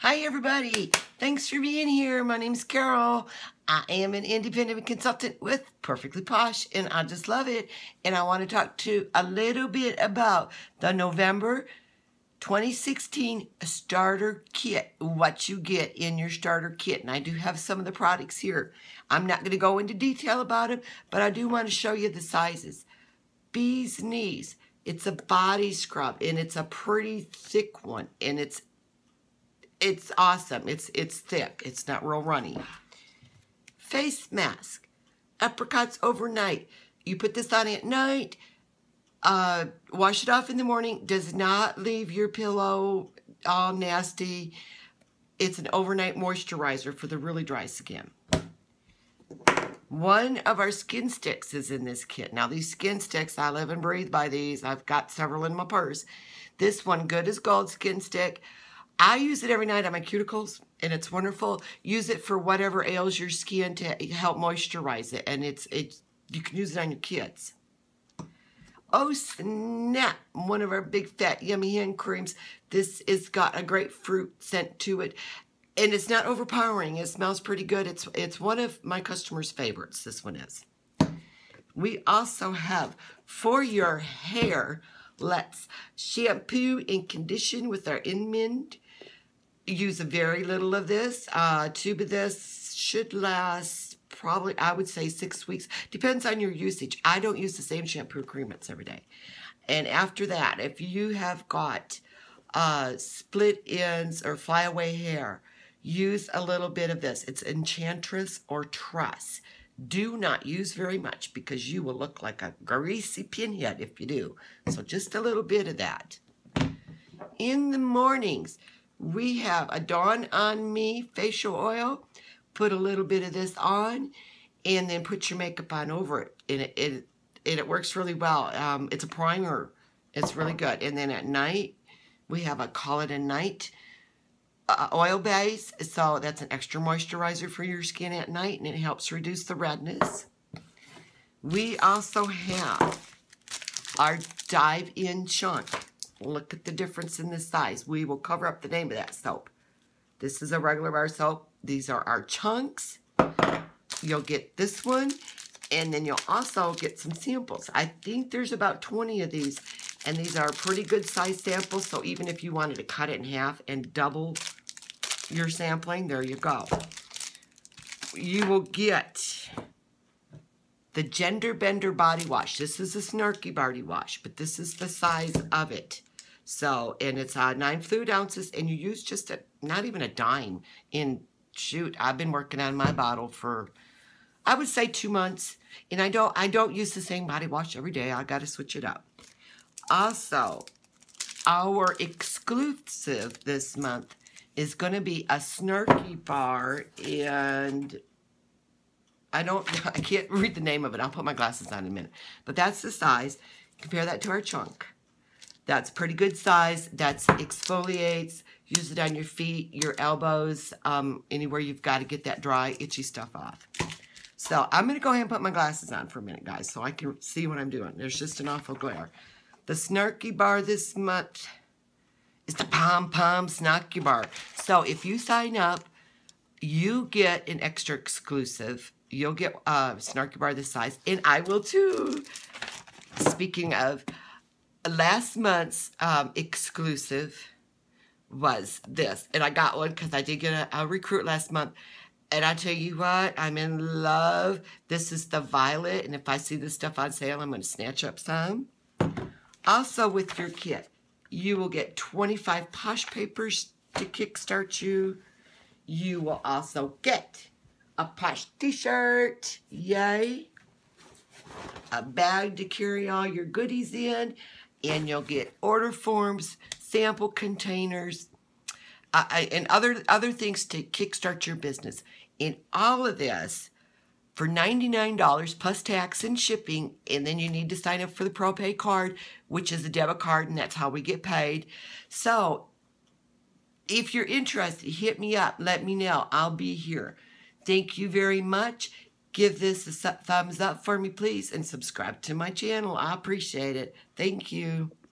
Hi, everybody. Thanks for being here. My name's Carol. I am an independent consultant with Perfectly Posh, and I just love it. And I want to talk to a little bit about the November 2016 starter kit, what you get in your starter kit. And I do have some of the products here. I'm not going to go into detail about them, but I do want to show you the sizes. Bee's Knees. It's a body scrub, and it's a pretty thick one, and it's it's awesome. It's it's thick. It's not real runny. Face mask. Apricots overnight. You put this on at night. Uh, wash it off in the morning. Does not leave your pillow all nasty. It's an overnight moisturizer for the really dry skin. One of our skin sticks is in this kit. Now, these skin sticks, I live and breathe by these. I've got several in my purse. This one, Good as Gold Skin Stick. I use it every night on my cuticles, and it's wonderful. Use it for whatever ails your skin to help moisturize it, and it's it's you can use it on your kids. Oh snap! One of our big fat yummy hand creams. This has got a grapefruit scent to it, and it's not overpowering. It smells pretty good. It's it's one of my customers' favorites. This one is. We also have for your hair. Let's shampoo and condition with our Inmend use a very little of this. Uh, tube of this should last probably, I would say, six weeks. Depends on your usage. I don't use the same shampoo creamets every day. And after that, if you have got uh, split ends or flyaway hair, use a little bit of this. It's Enchantress or Truss. Do not use very much because you will look like a greasy pinhead if you do. So just a little bit of that. In the mornings, we have a Dawn on Me facial oil. Put a little bit of this on and then put your makeup on over it. And it, it, it works really well. Um, it's a primer. It's really good. And then at night, we have a Call It a Night uh, oil base. So that's an extra moisturizer for your skin at night and it helps reduce the redness. We also have our Dive In Chunk. Look at the difference in the size. We will cover up the name of that soap. This is a regular bar soap. These are our chunks. You'll get this one, and then you'll also get some samples. I think there's about 20 of these, and these are pretty good size samples, so even if you wanted to cut it in half and double your sampling, there you go. You will get the Gender Bender Body Wash. This is a snarky body wash, but this is the size of it. So, and it's uh, nine fluid ounces, and you use just a, not even a dime in, shoot, I've been working on my bottle for, I would say two months. And I don't, I don't use the same body wash every day. I got to switch it up. Also, our exclusive this month is going to be a snarky bar and I don't, I can't read the name of it. I'll put my glasses on in a minute. But that's the size. Compare that to our chunk. That's pretty good size. That's exfoliates. Use it on your feet, your elbows, um, anywhere you've got to get that dry, itchy stuff off. So I'm going to go ahead and put my glasses on for a minute, guys, so I can see what I'm doing. There's just an awful glare. The Snarky Bar this month is the Pom Pom Snarky Bar. So if you sign up, you get an extra exclusive. You'll get a uh, Snarky Bar this size, and I will too. Speaking of, last month's um, exclusive was this. And I got one because I did get a, a, recruit last month. And I tell you what, I'm in love. This is the violet. And if I see this stuff on sale, I'm going to snatch up some. Also with your kit, you will get 25 posh papers to kickstart you. You will also get a posh t-shirt. Yay. A bag to carry all your goodies in and you'll get order forms, sample containers, uh, and other other things to kickstart your business. In all of this, for $99 plus tax and shipping, and then you need to sign up for the ProPay card, which is a debit card, and that's how we get paid. So, if you're interested, hit me up. Let me know. I'll be here. Thank you very much. Give this a thumbs up for me, please, and subscribe to my channel. I appreciate it. Thank you.